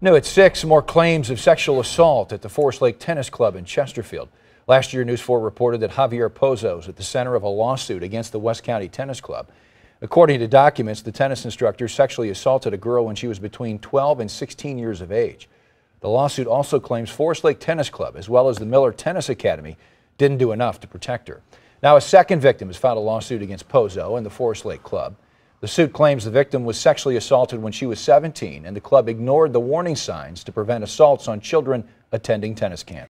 New at 6, more claims of sexual assault at the Forest Lake Tennis Club in Chesterfield. Last year, News 4 reported that Javier Pozo is at the center of a lawsuit against the West County Tennis Club. According to documents, the tennis instructor sexually assaulted a girl when she was between 12 and 16 years of age. The lawsuit also claims Forest Lake Tennis Club, as well as the Miller Tennis Academy, didn't do enough to protect her. Now, a second victim has filed a lawsuit against Pozo and the Forest Lake Club. The suit claims the victim was sexually assaulted when she was 17, and the club ignored the warning signs to prevent assaults on children attending tennis camps.